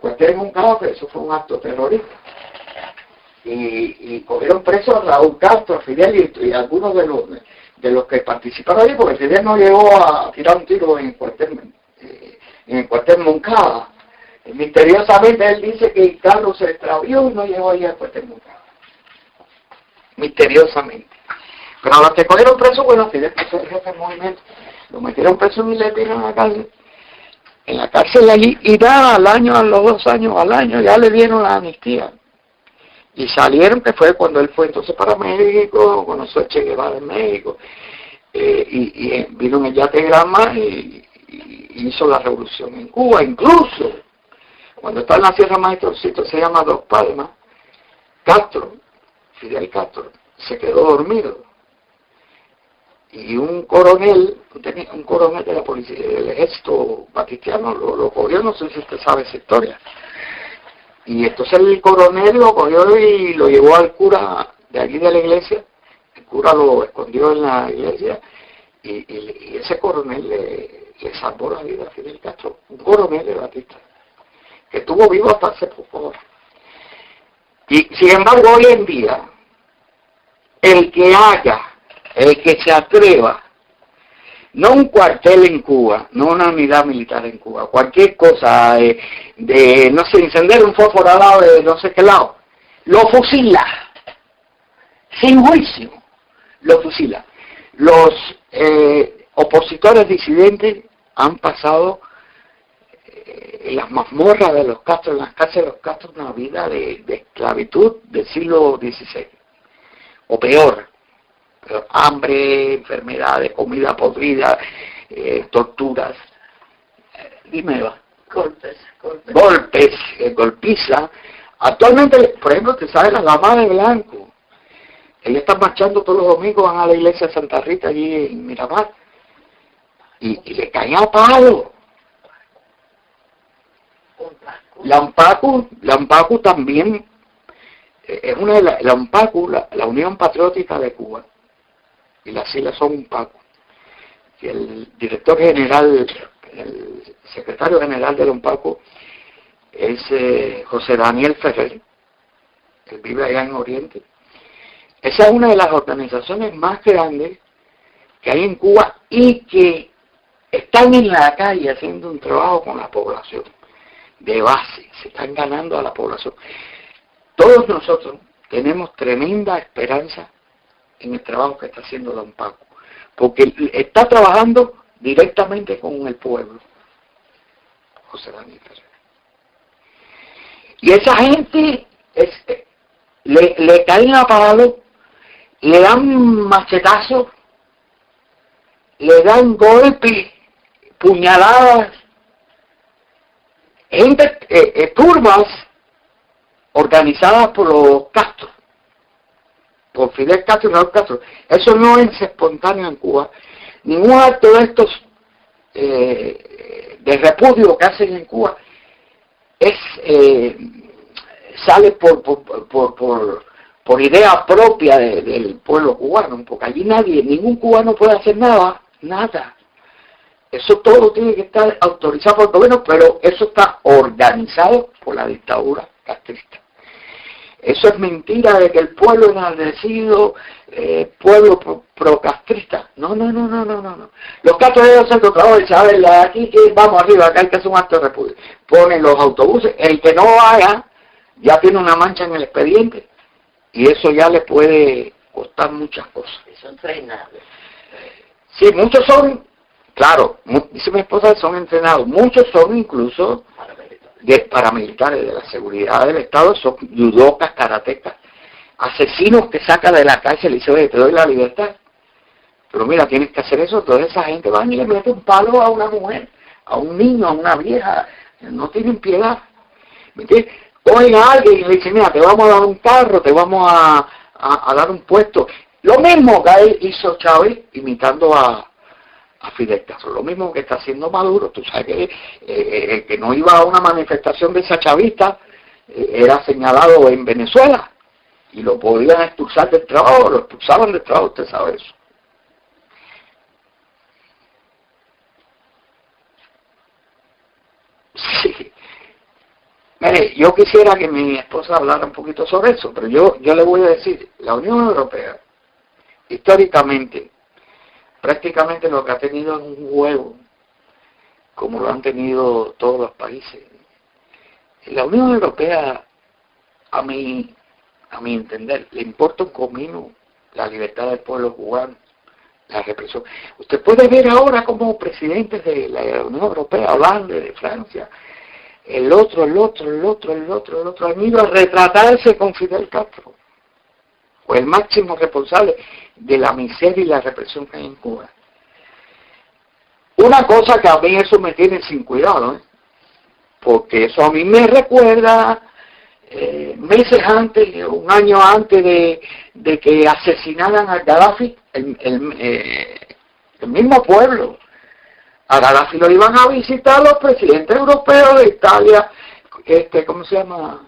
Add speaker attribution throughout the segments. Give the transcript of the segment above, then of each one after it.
Speaker 1: Cuartel en un carro, eso fue un acto terrorista. Y, y cogieron presos a Raúl Castro, a Fidel y, y algunos de los de los que participaron allí, porque Fidel no llegó a tirar un tiro en el cuartel, eh, en el cuartel Moncada. Eh, misteriosamente él dice que Carlos se extravió y no llegó allí al cuartel Moncada. Misteriosamente. Pero a los que cogieron presos, bueno, Fidel que el jefe del movimiento, lo metieron preso y le tiraron a la cárcel. En la cárcel allí, y ya al año, a los dos años, al año, ya le dieron la amnistía. Y salieron, que fue cuando él fue entonces para México, conoció a Che Guevara en México, eh, y, y, vino en el yate Grama y, y, hizo la revolución en Cuba. Incluso, cuando está en la Sierra Maestrocito, se llama Dos Palmas, Castro, Fidel Castro, se quedó dormido. Y un coronel, un coronel de la policía, del ejército batistiano, lo, lo cogió, no sé si usted sabe esa historia. Y entonces el coronel lo cogió y lo llevó al cura de allí de la iglesia. El cura lo escondió en la iglesia y, y, ese coronel le, le, salvó la vida a Fidel Castro. Un coronel de Batista que estuvo vivo hasta hace poco. Y sin embargo hoy en día, el que haga, el que se atreva no un cuartel en Cuba, no una unidad militar en Cuba, cualquier cosa de, de no sé, encender un fósforo al lado de no sé qué lado, lo fusila, sin juicio, lo fusila. Los eh, opositores disidentes han pasado eh, las mazmorras de los castros, en las cárceles de los castros, una vida de, de esclavitud del siglo XVI, o peor, hambre, enfermedades, comida podrida, eh, torturas. Dime, Eva.
Speaker 2: Golpes, golpes.
Speaker 1: Golpes, eh, golpiza. Actualmente, por ejemplo, te sabe la dama de blanco. Ella está marchando todos los domingos, van a la iglesia de Santa Rita allí en Miramar. Y, y le caen a palo. Lampacu, Lampacu también eh, es una de las, la UNPACU, la, la Unión Patriótica de Cuba, y las siglas son UNPACU. Y el director general, el secretario general de la UNPACU es eh, José Daniel Ferrer, que vive allá en Oriente. Esa es una de las organizaciones más grandes que hay en Cuba y que están en la calle haciendo un trabajo con la población de base, se están ganando a la población. Todos nosotros tenemos tremenda esperanza en el trabajo que está haciendo Don Paco, porque está trabajando directamente con el pueblo. José Daniel Y esa gente es, le, le caen a le dan machetazos, le dan golpes, puñaladas, gente, eh, eh, turbas organizadas por los Castro, por Fidel Castro y Raúl Castro. Eso no es espontáneo en Cuba. Ningún acto de estos eh, de repudio que hacen en Cuba es eh, sale por por, por, por, por idea propia de, del pueblo cubano, porque allí nadie, ningún cubano puede hacer nada, nada. Eso todo tiene que estar autorizado por el gobierno, pero eso está organizado por la dictadura castrista. Eso es mentira de que el pueblo enardecido, eh, pueblo procastrista. Pro no, no, no, no, no, no, no. Los castros de hacer trabajo y saben, aquí que vamos arriba, acá hay que hacer un acto de repudio. Ponen los autobuses, el que no vaya ya tiene una mancha en el expediente y eso ya le puede costar muchas cosas.
Speaker 2: Son entrenados.
Speaker 1: Sí, muchos son, claro, dice mi esposa, son entrenados. Muchos son incluso de paramilitares de la seguridad del Estado, son judocas, karatecas, asesinos que saca de la cárcel y dice, oye, te doy la libertad. Pero mira, tienes que hacer eso, toda esa gente va y le mete un palo a una mujer, a un niño, a una vieja, no tienen piedad. ¿Me entiendes? Cogen a alguien y le dicen, mira, te vamos a dar un carro, te vamos a, a, a dar un puesto. Lo mismo que hizo Chávez imitando a, a Fidel Castro. Lo mismo que está haciendo Maduro. Tú sabes que eh, el que no iba a una manifestación de esa chavista eh, era señalado en Venezuela y lo podían expulsar del trabajo, lo expulsaban del trabajo, usted sabe eso. Sí. Mire, yo quisiera que mi esposa hablara un poquito sobre eso, pero yo, yo le voy a decir, la Unión Europea, históricamente, prácticamente lo que ha tenido es un juego, como lo han tenido todos los países. La Unión Europea, a mi, a mi entender, le importa un comino la libertad del pueblo cubano, la represión. Usted puede ver ahora como presidentes de la Unión Europea, Holanda, de Francia, el otro, el otro, el otro, el otro, el otro, han ido a retratarse con Fidel Castro, o el máximo responsable de la miseria y la represión que hay en Cuba. Una cosa que a mí eso me tiene sin cuidado, ¿eh? porque eso a mí me recuerda eh, meses antes, un año antes de, de que asesinaran a Gaddafi, el, el, eh, el mismo pueblo. A Gaddafi lo iban a visitar los presidentes europeos de Italia, este, ¿cómo se llama?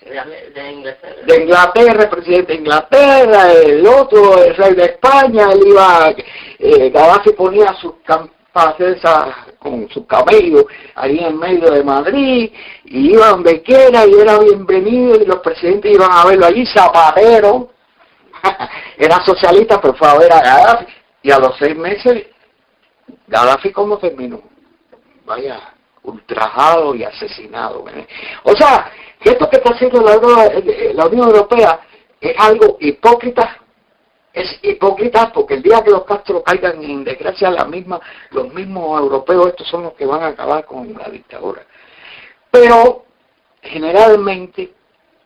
Speaker 2: De Inglaterra.
Speaker 1: De Inglaterra, el presidente de Inglaterra, el otro, el rey de España, él iba, eh, Gaddafi ponía sus campanas con su camello ahí en medio de Madrid, y iba donde y era bienvenido y los presidentes iban a verlo allí, Zapatero, era socialista, pero fue a ver a Gaddafi, y a los seis meses, Gaddafi como terminó, vaya, ultrajado y asesinado. O sea, esto que está haciendo la, la Unión Europea es algo hipócrita, es hipócrita porque el día que los Castro caigan en desgracia la misma, los mismos europeos estos son los que van a acabar con la dictadura. Pero generalmente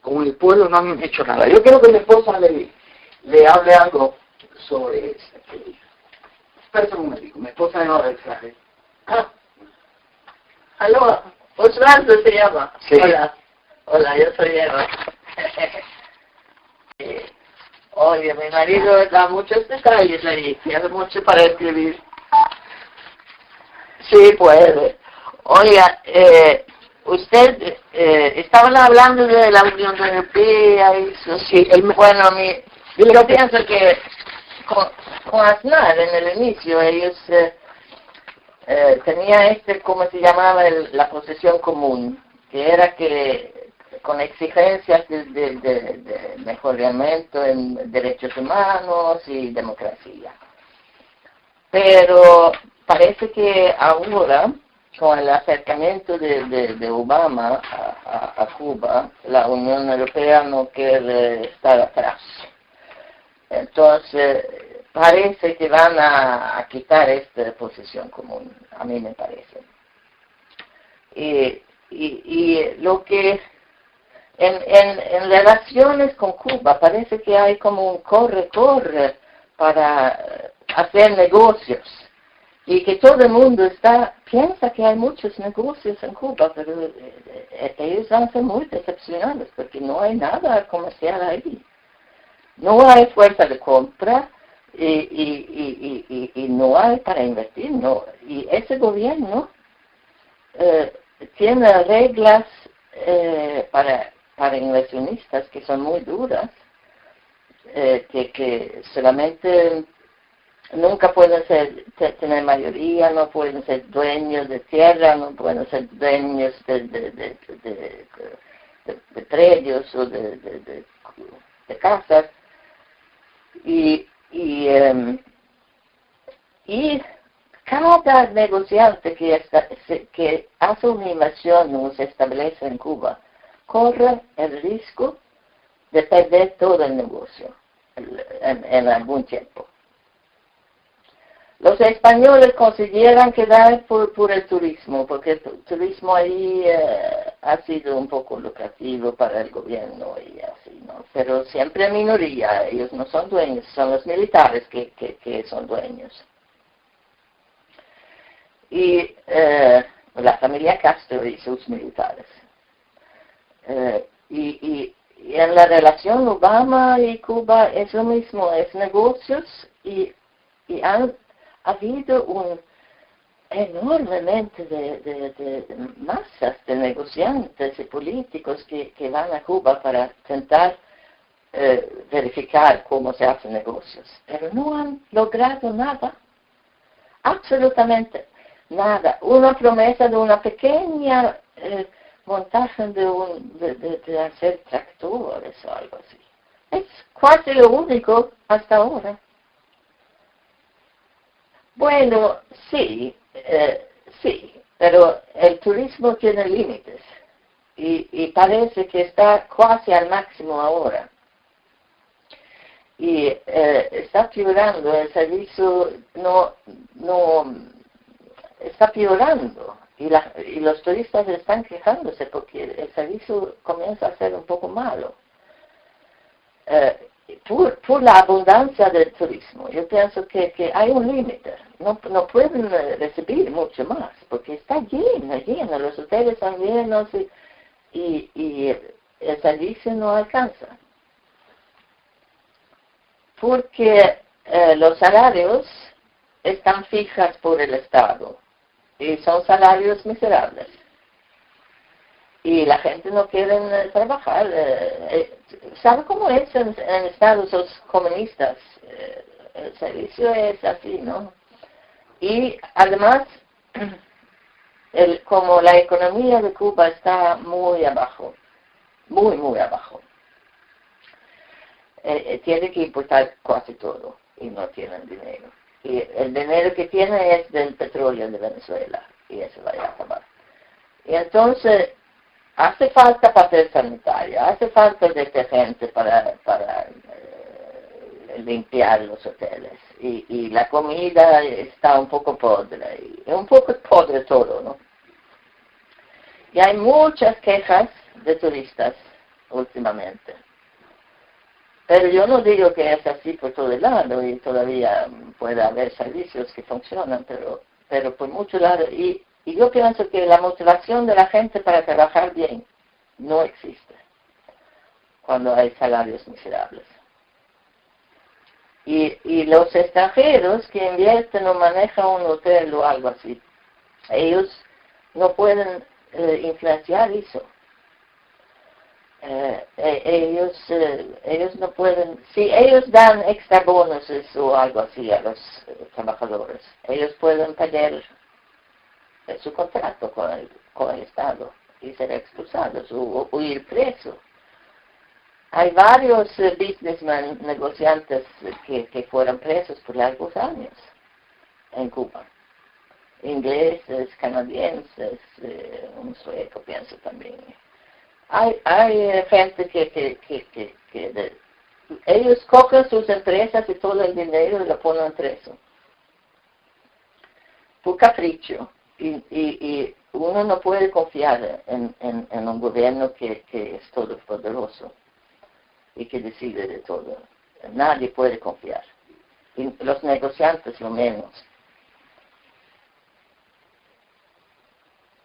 Speaker 1: con el pueblo no han hecho nada. Yo quiero que mi esposa le, le hable algo sobre eso. Espera un momento, mi esposa no traje.
Speaker 2: Ah. Aló, Osvaldo se llama.
Speaker 1: Sí.
Speaker 2: Hola. Hola, yo soy Eva. Oye, mi marido da muchos detalles ahí, tiene mucho para escribir. Sí, puede. Oiga, eh, usted, eh, estaban hablando de la Unión Europea y eso.
Speaker 1: Sí, el,
Speaker 2: Bueno, mi, yo pienso que con, con Aznar en el inicio ellos eh, eh, tenían este, ¿cómo se llamaba? El- la posesión común, que era que con exigencias de, de, de, mejoramiento en derechos humanos y democracia. Pero parece que ahora, con el acercamiento de, de, de Obama a, a- a Cuba, la Unión Europea no quiere estar atrás. Entonces, parece que van a, a quitar esta posición común, a mí me parece. Y, y, y lo que en, en, en relaciones con Cuba parece que hay como un corre-corre para hacer negocios y que todo el mundo está piensa que hay muchos negocios en Cuba, pero eh, eh, ellos van a ser muy decepcionados porque no hay nada comercial ahí. No hay fuerza de compra y, y, y- y no hay para invertir. No. Y ese gobierno eh, tiene reglas eh, para, para inversionistas que son muy duras, eh, que, que solamente nunca pueden ser, te- tener mayoría, no pueden ser dueños de tierra, no pueden ser dueños de, de, de, de, predios o de, de, casas. Y, y, em, y cada negociante que, se- que hace una inversión o se establece en Cuba corre el riesgo de perder todo el negocio en, algún tiempo. Los españoles consideran quedar por, por el turismo, porque el tu- turismo ahí eh, ha sido un poco lucrativo para el gobierno y así, ¿no? Pero siempre minoría, ellos no son dueños, son los militares que son dueños. Y eh, la familia Castro y sus militares. Eh, y, y, en la relación Obama y Cuba es lo mismo, es negocios y, y han ha habido un enormemente de, masas de negociantes y políticos que, van a Cuba para intentar eh, verificar cómo se hacen negocios, pero no han logrado nada, absolutamente nada. Una promesa de una pequeña eh, montaje de, un, de, hacer tractores o algo así. Es casi lo único hasta ahora. Bueno, sí, eh, sí, pero el turismo tiene límites y, parece que está casi al máximo ahora. Y eh, está piorando, el servicio no, no, está piorando y, y los turistas están quejándose porque el servicio comienza a ser un poco malo. Eh, por, la abundancia del turismo. Yo pienso que, que hay un límite. No, no, pueden eh, recibir mucho más, porque está lleno, lleno. Los hoteles están llenos y, y, el servicio no alcanza. Porque eh, los salarios están fijas por el Estado y son salarios miserables y la gente no quiere eh, trabajar. Eh, eh, ¿Sabe cómo es en, Estados Unidos comunistas? el servicio es así, ¿no? Y además, el, como la economía de Cuba está muy abajo, muy, muy abajo, tiene que importar casi todo y no tienen dinero. Y el dinero que tiene es del petróleo de Venezuela y eso va a acabar. Y entonces, hace falta papel sanitario, hace falta detergente para, para eh, limpiar los hoteles y, y, la comida está un poco podre, y un poco podre todo, ¿no? Y hay muchas quejas de turistas últimamente. Pero yo no digo que es así por todo el lado y todavía puede haber servicios que funcionan, pero, pero por mucho lado. Y y yo pienso que la motivación de la gente para trabajar bien no existe cuando hay salarios miserables. Y, y los extranjeros que invierten o manejan un hotel o algo así, ellos no pueden eh, influenciar eso. Eh, eh, ellos, ellos no pueden, si ellos dan extra bonos o algo así a los trabajadores, ellos pueden perder su contrato con el, con el Estado y ser expulsados o huir preso. Hay varios eh, businessmen, negociantes que, que fueron presos por largos años en Cuba. Ingleses, canadienses, eh, un sueco pienso también. Hay, hay eh, gente que, que, que, que ellos cogen sus empresas y todo el dinero y lo ponen preso. Por capricho y, y, uno no puede confiar en, en, un gobierno que, que, es todopoderoso y que decide de todo. Nadie puede confiar. Y los negociantes lo menos.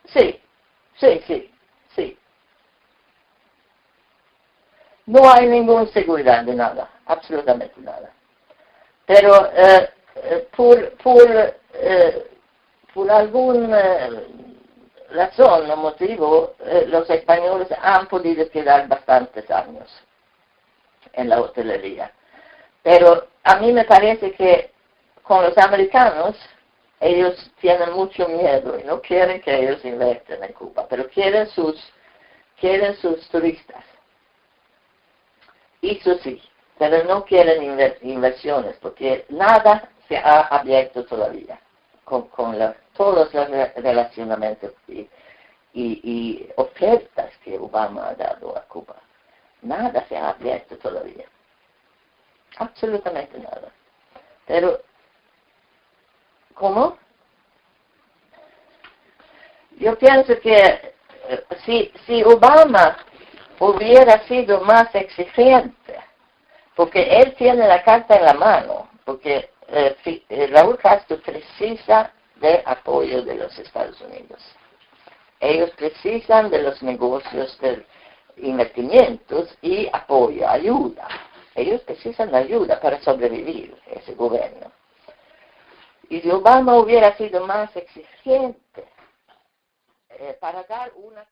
Speaker 2: Sí, sí, sí, sí. No hay ninguna seguridad de nada, absolutamente nada. Pero eh, eh por, por eh, alguna razón o motivo, eh, los españoles han podido quedar bastantes años en la hotelería. Pero a mí me parece que con los americanos, ellos tienen mucho miedo y no quieren que ellos invierten en Cuba, pero quieren sus, quieren sus turistas. Eso sí, pero no quieren inversiones porque nada se ha abierto todavía con, con la, todos los relacionamientos y, y, ofertas que Obama ha dado a Cuba. Nada se ha abierto todavía. Absolutamente nada. Pero, ¿cómo? Yo pienso que eh, si, si Obama hubiera sido más exigente, porque él tiene la carta en la mano, porque eh, eh, Raúl Castro precisa de apoyo de los Estados Unidos. Ellos precisan de los negocios, de investimientos y apoyo, ayuda. Ellos precisan de ayuda para sobrevivir ese gobierno. Y Obama hubiera sido más exigente eh, para dar una